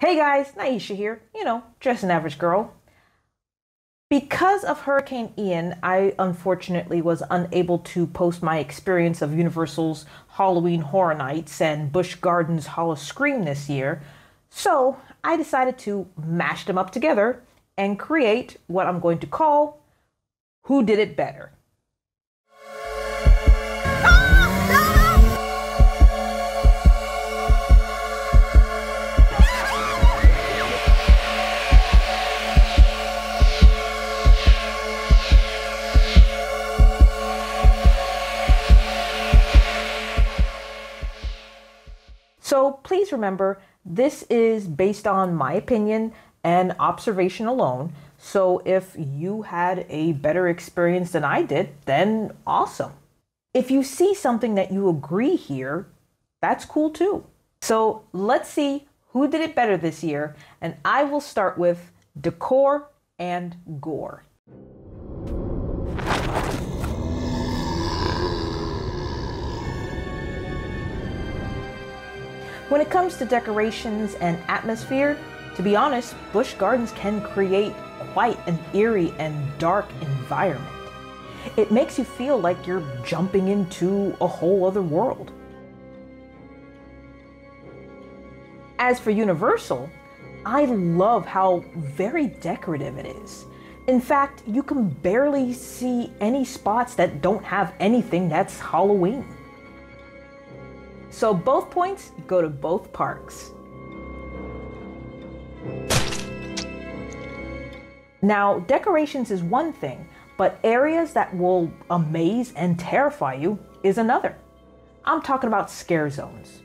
Hey guys, Nyisha here. You know, just an average girl. Because of Hurricane Ian, I unfortunately was unable to post my experience of Universal's Halloween Horror Nights and Busch Gardens Howl-O-Scream this year, so I decided to mash them up together and create what I'm going to call Who Did It Better? So please remember, this is based on my opinion and observation alone. So if you had a better experience than I did, then awesome. If you see something that you agree here, that's cool too. So let's see who did it better this year, and I will start with decor and gore. When it comes to decorations and atmosphere, to be honest, Busch Gardens can create quite an eerie and dark environment. It makes you feel like you're jumping into a whole other world. As for Universal, I love how very decorative it is. In fact, you can barely see any spots that don't have anything that's Halloween. So both points go to both parks. Now, decorations is one thing, but areas that will amaze and terrify you is another. I'm talking about scare zones.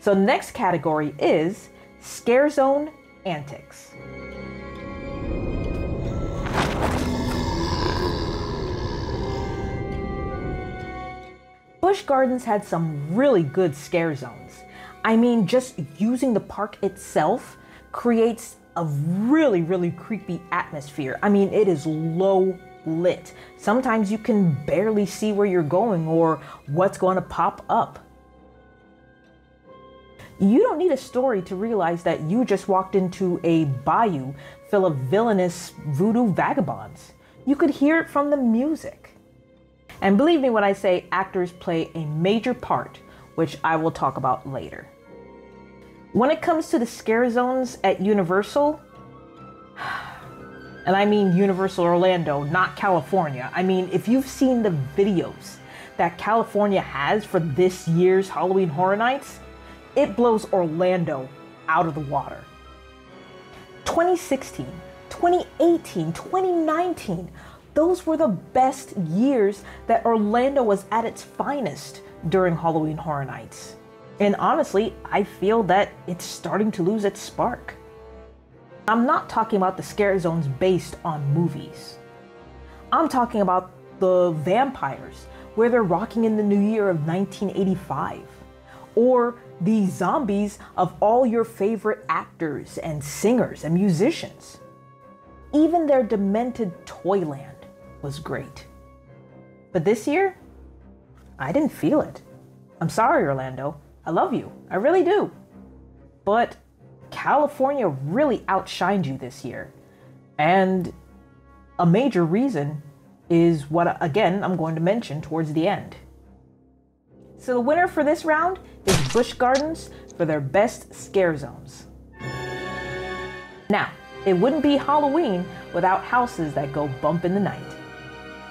So next category is scare zone antics. Busch Gardens had some really good scare zones. I mean, just using the park itself creates a really, really creepy atmosphere. I mean, it is low lit. Sometimes you can barely see where you're going or what's going to pop up. You don't need a story to realize that you just walked into a bayou full of villainous voodoo vagabonds. You could hear it from the music. And believe me when I say actors play a major part, which I will talk about later. When it comes to the scare zones at Universal, and I mean Universal Orlando, not California. I mean, if you've seen the videos that California has for this year's Halloween Horror Nights, it blows Orlando out of the water. 2016, 2018, 2019, those were the best years that Orlando was at its finest during Halloween Horror Nights. And honestly, I feel that it's starting to lose its spark. I'm not talking about the scare zones based on movies. I'm talking about the vampires, where they're rocking in the new year of 1985. Or the zombies of all your favorite actors and singers and musicians. Even their demented Toyland was great. But this year, I didn't feel it. I'm sorry, Orlando. I love you. I really do. But California really outshined you this year. And a major reason is what, again, I'm going to mention towards the end. So the winner for this round is Busch Gardens for their best scare zones. Now, it wouldn't be Halloween without houses that go bump in the night.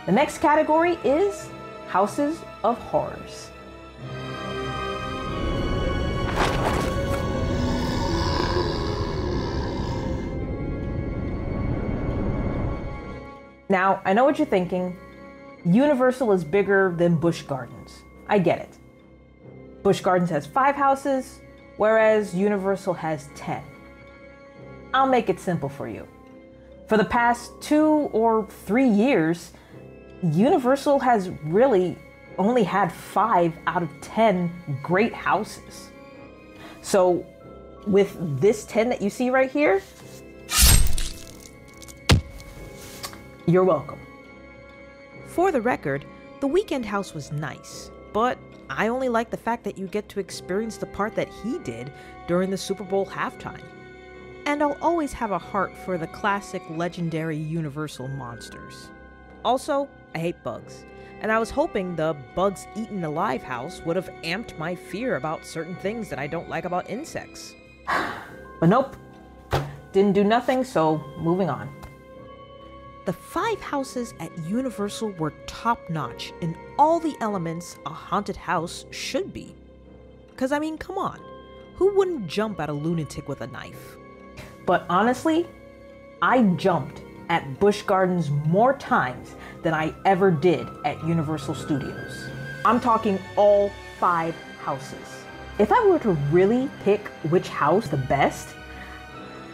The next category is Houses of Horrors. Now, I know what you're thinking. Universal is bigger than Busch Gardens. I get it. Busch Gardens has five houses, whereas Universal has 10. I'll make it simple for you. For the past two or three years, Universal has really only had five out of 10 great houses. So, with this 10 that you see right here, you're welcome. For the record, the Weeknd house was nice, but I only like the fact that you get to experience the part that he did during the Super Bowl halftime. And I'll always have a heart for the classic legendary Universal monsters. Also, I hate bugs, and I was hoping the bugs eaten alive house would have amped my fear about certain things that I don't like about insects. but nope, didn't do nothing, so moving on. The five houses at Universal were top notch in all the elements a haunted house should be. Because, I mean, come on, who wouldn't jump at a lunatic with a knife? But honestly, I jumped at Busch Gardens more times than I ever did at Universal Studios. I'm talking all five houses. If I were to really pick which house the best,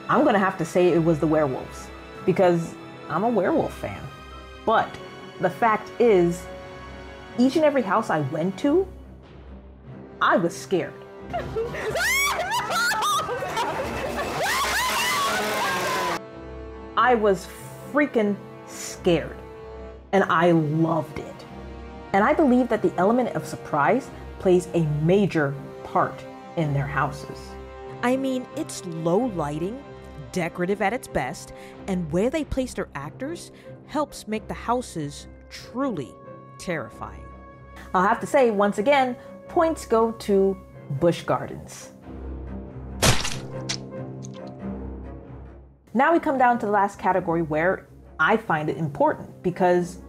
I'm gonna have to say it was the werewolves because I'm a werewolf fan. But the fact is, each and every house I went to, I was scared. I was freaking scared. And I loved it. And I believe that the element of surprise plays a major part in their houses. I mean, it's low lighting, decorative at its best, and where they place their actors helps make the houses truly terrifying. I'll have to say, once again, points go to Busch Gardens. Now we come down to the last category where I find it important because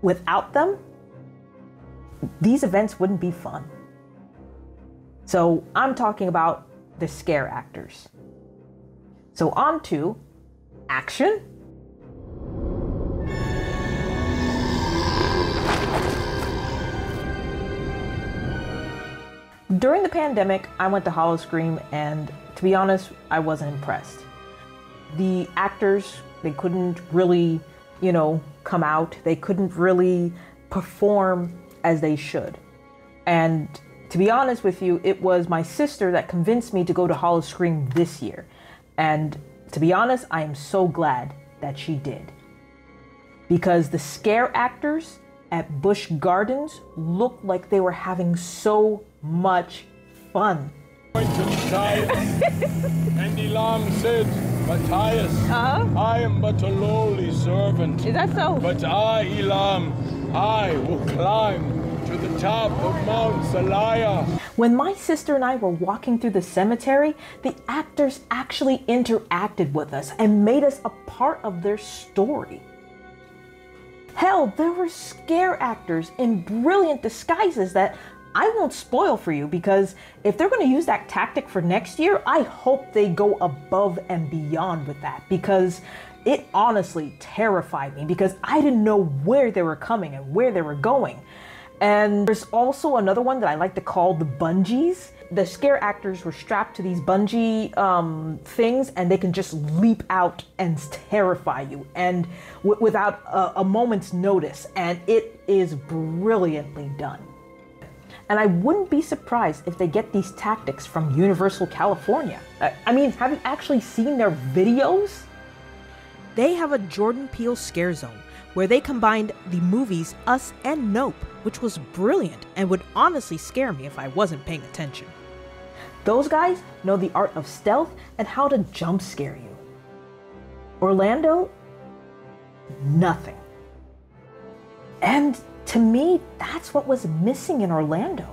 without them, these events wouldn't be fun. So I'm talking about the scare actors. So on to action. During the pandemic, I went to Howl-O-Scream and to be honest, I wasn't impressed. The actors, they couldn't really, you know, come out. They couldn't really perform as they should. And to be honest with you, it was my sister that convinced me to go to Howl-O-Scream this year. And to be honest, I am so glad that she did. Because the scare actors at Busch Gardens looked like they were having so much fun. and Elam said, Matthias, uh-huh. I am but a lowly servant. Is that so? But I, Elam, I will climb to the top of Mount Salaya. When my sister and I were walking through the cemetery, the actors actually interacted with us and made us a part of their story. Hell, there were scare actors in brilliant disguises that I won't spoil for you because if they're going to use that tactic for next year, I hope they go above and beyond with that because it honestly terrified me because I didn't know where they were coming and where they were going. And there's also another one that I like to call the bungees. The scare actors were strapped to these bungee um, things and they can just leap out and terrify you and without a, a moment's notice. And it is brilliantly done. And I wouldn't be surprised if they get these tactics from Universal California. I mean, have you actually seen their videos? They have a Jordan Peele scare zone where they combined the movies Us and Nope, which was brilliant and would honestly scare me if I wasn't paying attention. Those guys know the art of stealth and how to jump scare you. Orlando, nothing. And to me, that's what was missing in Orlando.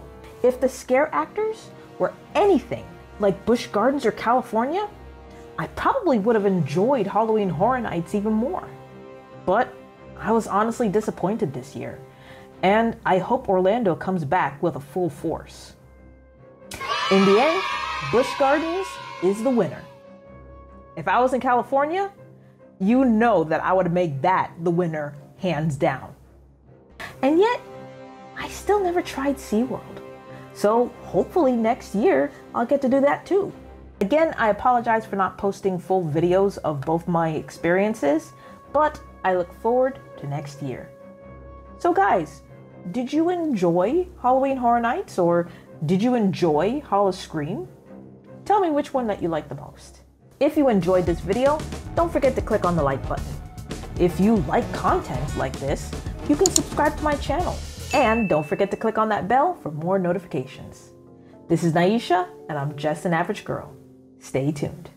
If the scare actors were anything like Busch Gardens or California, I probably would have enjoyed Halloween Horror Nights even more. But I was honestly disappointed this year, and I hope Orlando comes back with a full force. In the end, Busch Gardens is the winner. If I was in California, you know that I would make that the winner hands down. And yet, I still never tried SeaWorld. So hopefully next year I'll get to do that too. Again, I apologize for not posting full videos of both my experiences, but I look forward to next year. So, guys, did you enjoy Halloween Horror Nights or did you enjoy Howl-O-Scream? Tell me which one that you like the most. If you enjoyed this video, don't forget to click on the like button. If you like content like this, you can subscribe to my channel. And don't forget to click on that bell for more notifications. This is Nyisha, and I'm just an average girl. Stay tuned.